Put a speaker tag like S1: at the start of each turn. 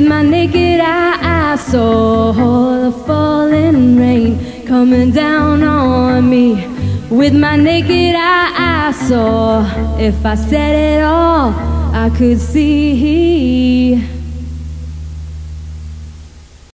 S1: With my naked eye, I saw the falling rain coming down on me. With my naked eye, I saw if I said it all, I could see.